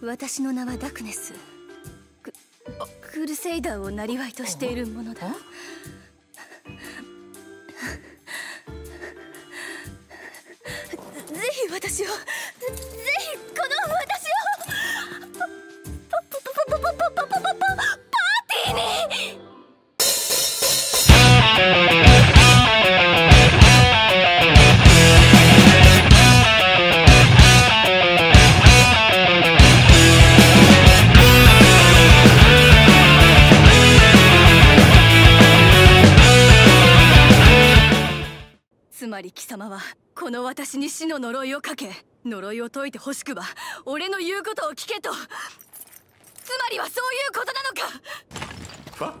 私の名はダクネス。ククルセイダーを生りとしているものだ。ぜひ私をまり貴様はこの私に死の呪いをかけ呪いを解いてほしくば俺の言うことを聞けと。つまりはそういうことなのか。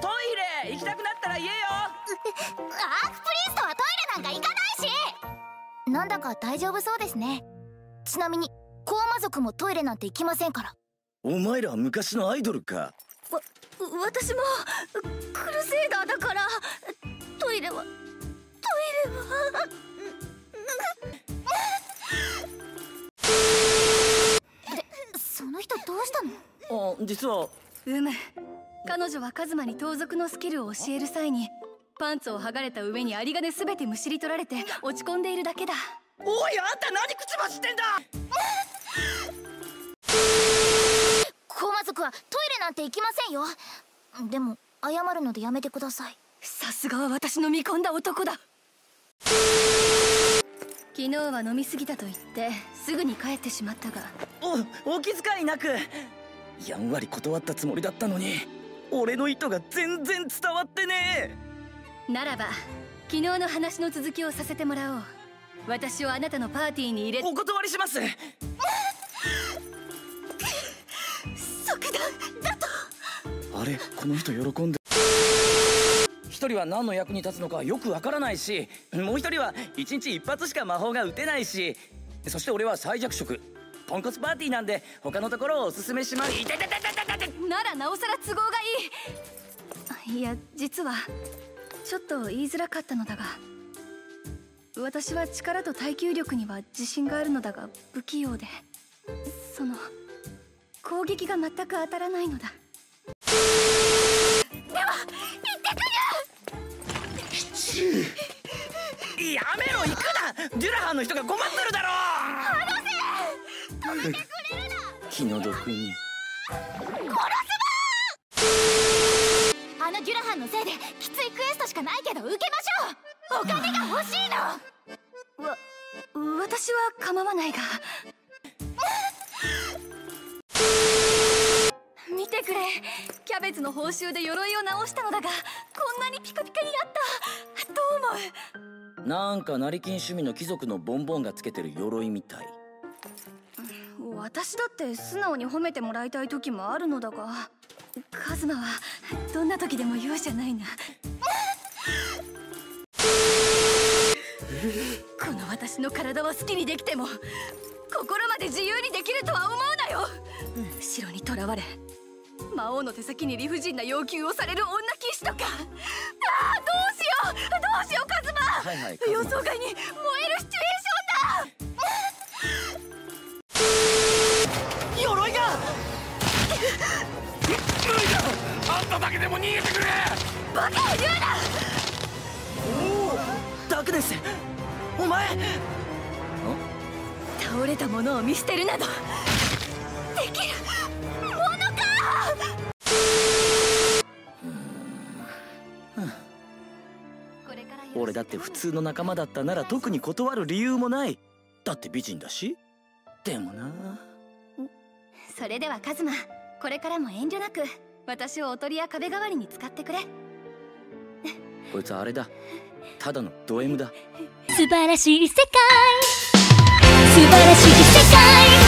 トイレ行きたくなったら言えよ。アークプリンストはトイレなんか行かないし。なんだか大丈夫そうですね。ちなみにコーマ族もトイレなんて行きませんから。お前らは昔のアイドルか。わ私もクルセイダーだからトイレはトイレはその人どうしたの？あ実は。うむ彼女はカズマに盗賊のスキルを教える際にパンツを剥がれた上に有り金すべてむしり取られて落ち込んでいるだけだ。おいあんた何口走ってんだ！コーマ族はトイレなんて行きませんよ。でも謝るのでやめてくださいさすがは私の見込んだ男だ。昨日は飲みすぎたと言ってすぐに帰ってしまったが。おお気遣いなく。やんわり断ったつもりだったのに俺の意図が全然伝わってねならば昨日の話の続きをさせてもらおう。私をあなたのパーティーに入れお断りします。即断だと。あれこの人喜んで一人は何の役に立つのかよくわからないしもう一人は一日一発しか魔法が打てないしそして俺は最弱色ポンコツパーティーなんで他のところをおすすめします。いてててててててならなおさら都合がいい。いや実はちょっと言いづらかったのだが私は力と耐久力には自信があるのだが不器用でその攻撃が全く当たらないのだ。やめろ行くな。デュラハンの人が困ってるだろ離せ。止めてくれるな。気の毒にあのデュラハンのせいできついクエストしかないけど受けましょう。お金が欲しいの。わ私は構わないがてくれ。キャベツの報酬で鎧を直したのだがこんなにピカピカになった。どう思う？なんか成金趣味の貴族のボンボンがつけてる鎧みたい。私だって素直に褒めてもらいたい時もあるのだが。カズマはどんな時でも言うじゃないな。この私の体は好きにできても心まで自由にできるとは思うなよ。城にとらわれ魔王の手先に理不尽な要求をされる女騎士とか。ああどうしよう。どうしようカズマ、はいはい予想外に燃えるシチュエーションだ。鎧が。無理だ。あんただけでも逃げてくれ。バカを言うなダクネスお前。倒れたものを見捨てるなど。できる俺だって普通の仲間だったなら特に断る理由もない。だって美人だし。でもな。それではカズマこれからも遠慮なく私をおとりや壁代わりに使ってくれ。こいつあれだ。ただのド M だ。素晴らしい世界。素晴らしい